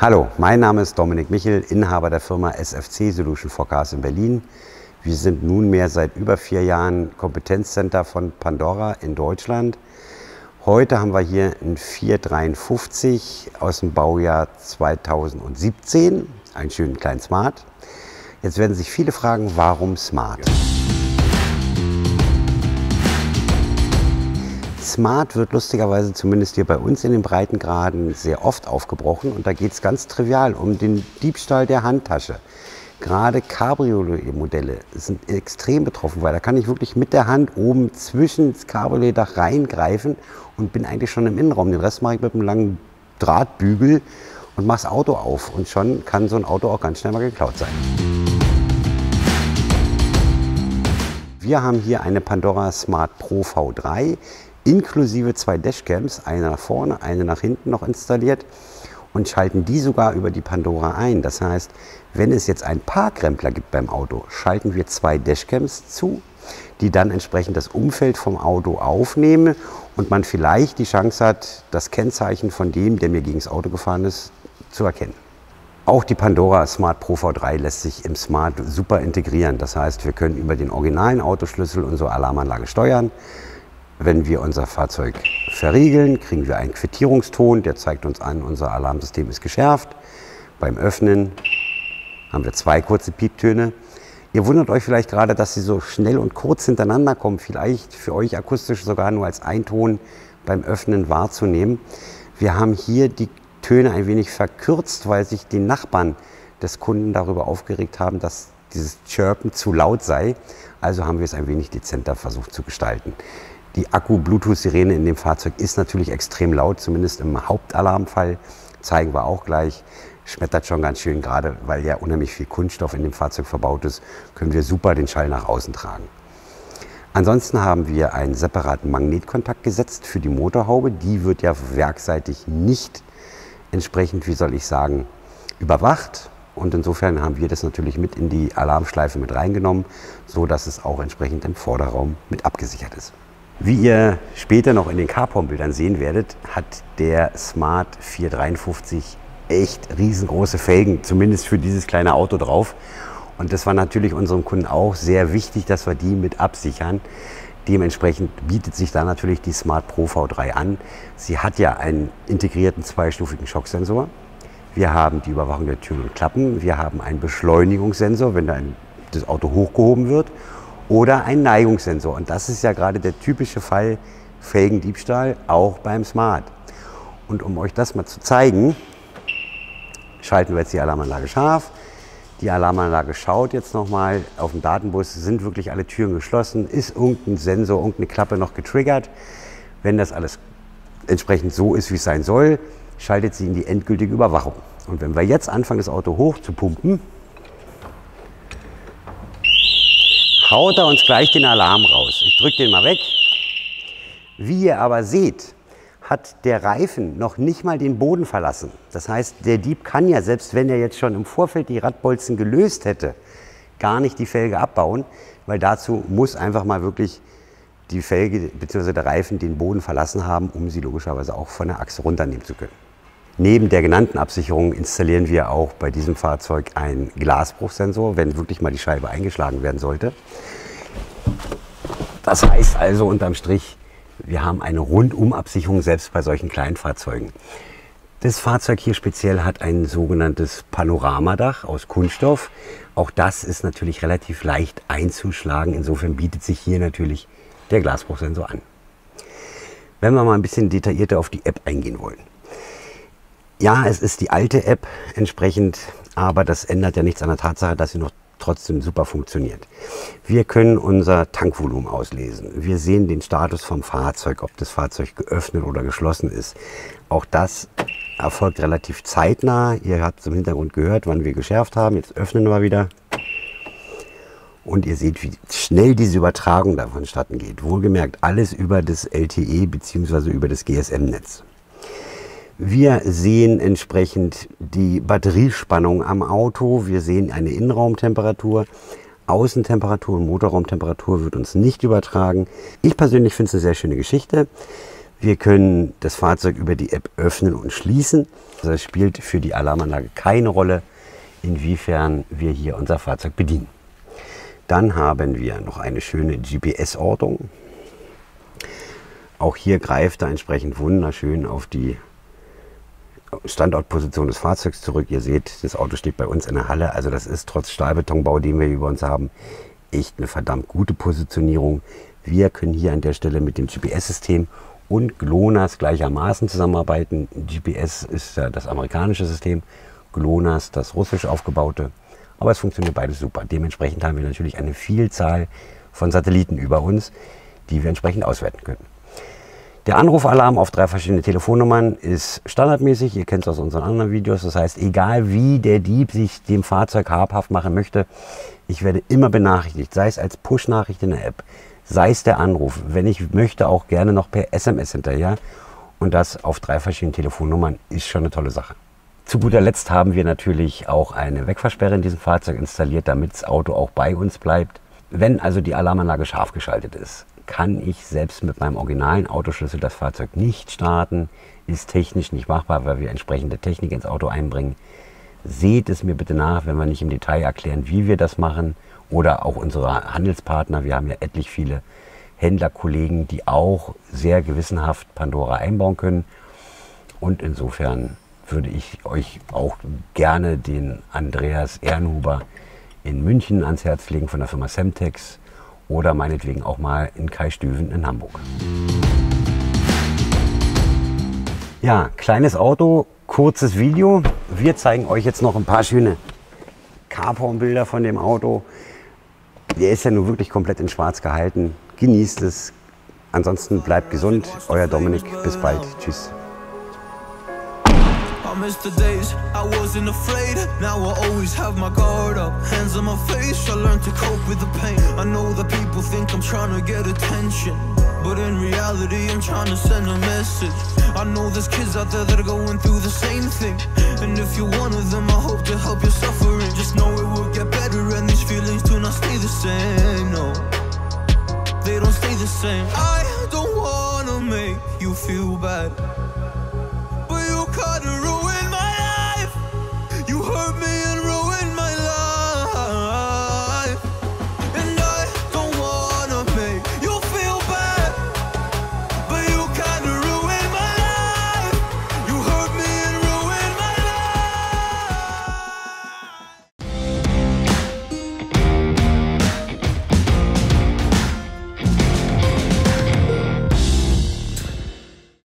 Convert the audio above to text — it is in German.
Hallo, mein Name ist Dominik Michel, Inhaber der Firma SFC Solution for Cars in Berlin. Wir sind nunmehr seit über vier Jahren Kompetenzcenter von Pandora in Deutschland. Heute haben wir hier einen 453 aus dem Baujahr 2017, einen schönen kleinen Smart. Jetzt werden sich viele fragen, warum Smart? Smart wird lustigerweise zumindest hier bei uns in den Breitengraden sehr oft aufgebrochen und da geht es ganz trivial um den Diebstahl der Handtasche. Gerade Cabriolet-Modelle sind extrem betroffen, weil da kann ich wirklich mit der Hand oben zwischen das Cabriolet-Dach reingreifen und bin eigentlich schon im Innenraum. Den Rest mache ich mit einem langen Drahtbügel und mache das Auto auf und schon kann so ein Auto auch ganz schnell mal geklaut sein. Wir haben hier eine Pandora Smart Pro V3 inklusive zwei Dashcams, eine nach vorne, eine nach hinten noch installiert und schalten die sogar über die Pandora ein. Das heißt, wenn es jetzt einen Parkrempler gibt beim Auto, schalten wir zwei Dashcams zu, die dann entsprechend das Umfeld vom Auto aufnehmen und man vielleicht die Chance hat, das Kennzeichen von dem, der mir gegen das Auto gefahren ist, zu erkennen. Auch die Pandora Smart Pro V3 lässt sich im Smart super integrieren. Das heißt, wir können über den originalen Autoschlüssel unsere Alarmanlage steuern. Wenn wir unser Fahrzeug verriegeln, kriegen wir einen Quittierungston, der zeigt uns an, unser Alarmsystem ist geschärft. Beim Öffnen haben wir zwei kurze Pieptöne. Ihr wundert euch vielleicht gerade, dass sie so schnell und kurz hintereinander kommen, vielleicht für euch akustisch sogar nur als Einton beim Öffnen wahrzunehmen. Wir haben hier die Töne ein wenig verkürzt, weil sich die Nachbarn des Kunden darüber aufgeregt haben, dass dieses Chirpen zu laut sei. Also haben wir es ein wenig dezenter versucht zu gestalten. Die Akku-Bluetooth-Sirene in dem Fahrzeug ist natürlich extrem laut, zumindest im Hauptalarmfall. Zeigen wir auch gleich. Schmettert schon ganz schön, gerade weil ja unheimlich viel Kunststoff in dem Fahrzeug verbaut ist, können wir super den Schall nach außen tragen. Ansonsten haben wir einen separaten Magnetkontakt gesetzt für die Motorhaube. Die wird ja werkseitig nicht entsprechend, wie soll ich sagen, überwacht. Und insofern haben wir das natürlich mit in die Alarmschleife mit reingenommen, so dass es auch entsprechend im Vorderraum mit abgesichert ist. Wie ihr später noch in den Carporn-Bildern sehen werdet, hat der Smart 453 echt riesengroße Felgen, zumindest für dieses kleine Auto drauf. Und das war natürlich unserem Kunden auch sehr wichtig, dass wir die mit absichern. Dementsprechend bietet sich da natürlich die Smart Pro V3 an. Sie hat ja einen integrierten zweistufigen Schocksensor. Wir haben die Überwachung der Türen und Klappen. Wir haben einen Beschleunigungssensor, wenn da das Auto hochgehoben wird oder ein Neigungssensor. Und das ist ja gerade der typische Fall Felgendiebstahl, auch beim Smart. Und um euch das mal zu zeigen, schalten wir jetzt die Alarmanlage scharf. Die Alarmanlage schaut jetzt nochmal auf dem Datenbus, sind wirklich alle Türen geschlossen, ist irgendein Sensor, irgendeine Klappe noch getriggert. Wenn das alles entsprechend so ist, wie es sein soll, schaltet sie in die endgültige Überwachung. Und wenn wir jetzt anfangen, das Auto hoch zu pumpen, haut er uns gleich den Alarm raus. Ich drücke den mal weg. Wie ihr aber seht, hat der Reifen noch nicht mal den Boden verlassen. Das heißt, der Dieb kann ja, selbst wenn er jetzt schon im Vorfeld die Radbolzen gelöst hätte, gar nicht die Felge abbauen, weil dazu muss einfach mal wirklich die Felge bzw. der Reifen den Boden verlassen haben, um sie logischerweise auch von der Achse runternehmen zu können. Neben der genannten Absicherung installieren wir auch bei diesem Fahrzeug einen Glasbruchsensor, wenn wirklich mal die Scheibe eingeschlagen werden sollte. Das heißt also unterm Strich, wir haben eine Rundumabsicherung selbst bei solchen kleinen Fahrzeugen. Das Fahrzeug hier speziell hat ein sogenanntes Panoramadach aus Kunststoff. Auch das ist natürlich relativ leicht einzuschlagen. Insofern bietet sich hier natürlich der Glasbruchsensor an. Wenn wir mal ein bisschen detaillierter auf die App eingehen wollen. Ja, es ist die alte App entsprechend, aber das ändert ja nichts an der Tatsache, dass sie noch trotzdem super funktioniert. Wir können unser Tankvolumen auslesen. Wir sehen den Status vom Fahrzeug, ob das Fahrzeug geöffnet oder geschlossen ist. Auch das erfolgt relativ zeitnah. Ihr habt es im Hintergrund gehört, wann wir geschärft haben. Jetzt öffnen wir wieder. Und ihr seht, wie schnell diese Übertragung davon statten geht. Wohlgemerkt, alles über das LTE bzw. über das GSM-Netz. Wir sehen entsprechend die Batteriespannung am Auto. Wir sehen eine Innenraumtemperatur. Außentemperatur und Motorraumtemperatur wird uns nicht übertragen. Ich persönlich finde es eine sehr schöne Geschichte. Wir können das Fahrzeug über die App öffnen und schließen. Also spielt für die Alarmanlage keine Rolle, inwiefern wir hier unser Fahrzeug bedienen. Dann haben wir noch eine schöne GPS-Ortung. Auch hier greift er entsprechend wunderschön auf die Standortposition des Fahrzeugs zurück. Ihr seht, das Auto steht bei uns in der Halle. Also das ist trotz Stahlbetonbau, den wir über uns haben, echt eine verdammt gute Positionierung. Wir können hier an der Stelle mit dem GPS-System und GLONASS gleichermaßen zusammenarbeiten. GPS ist ja das amerikanische System, GLONASS das russisch aufgebaute. Aber es funktioniert beides super. Dementsprechend haben wir natürlich eine Vielzahl von Satelliten über uns, die wir entsprechend auswerten können. Der Anrufalarm auf drei verschiedene Telefonnummern ist standardmäßig. Ihr kennt es aus unseren anderen Videos. Das heißt, egal wie der Dieb sich dem Fahrzeug habhaft machen möchte, ich werde immer benachrichtigt, sei es als Push-Nachricht in der App, sei es der Anruf. Wenn ich möchte, auch gerne noch per SMS hinterher. Und das auf drei verschiedenen Telefonnummern ist schon eine tolle Sache. Zu guter Letzt haben wir natürlich auch eine Wegfahrsperre in diesem Fahrzeug installiert, damit das Auto auch bei uns bleibt. Wenn also die Alarmanlage scharf geschaltet ist, kann ich selbst mit meinem originalen Autoschlüssel das Fahrzeug nicht starten. Ist technisch nicht machbar, weil wir entsprechende Technik ins Auto einbringen. Seht es mir bitte nach, wenn wir nicht im Detail erklären, wie wir das machen. Oder auch unsere Handelspartner. Wir haben ja etlich viele Händlerkollegen, die auch sehr gewissenhaft Pandora einbauen können. Und insofern würde ich euch auch gerne den Andreas Ehrenhuber in München ans Herz legen von der Firma Semtex oder meinetwegen auch mal in Kai Stüven in Hamburg. Ja, kleines Auto, kurzes Video. Wir zeigen euch jetzt noch ein paar schöne Carporn-Bilder von dem Auto. Der ist ja nur wirklich komplett in schwarz gehalten. Genießt es. Ansonsten bleibt gesund. Euer Dominik. Bis bald. Tschüss. Miss the days I wasn't afraid. Now I always have my guard up Hands on my face, I learned to cope with the pain. I know that people think I'm trying to get attention But in reality, I'm trying to send a message. I know there's kids out there that are going through the same thing. And if you're one of them, I hope to help your suffering. Just know it will get better and these feelings do not stay the same, no. They don't stay the same. I don't wanna make you feel bad